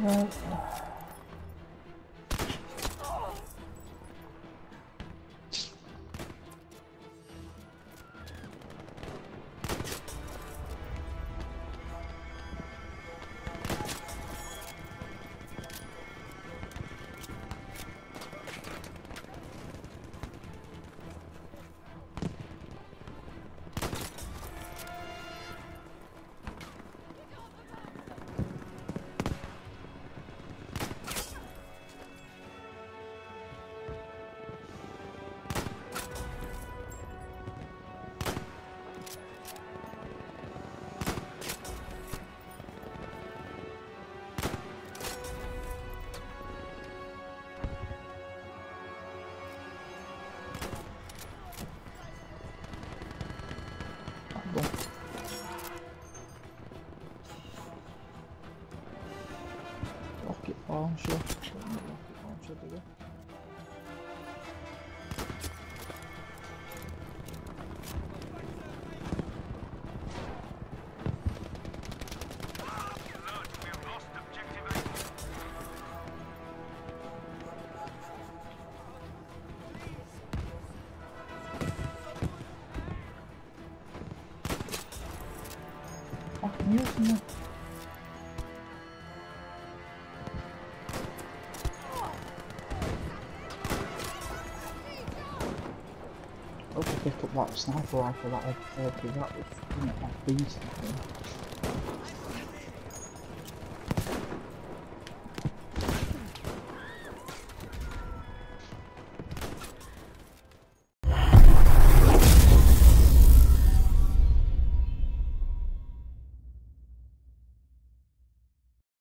Right. Rocket launcher. Rocket launcher dedi. Ah niye olsun hope I pick up that sniper rifle that I bought, that was, you know, that beast, I think.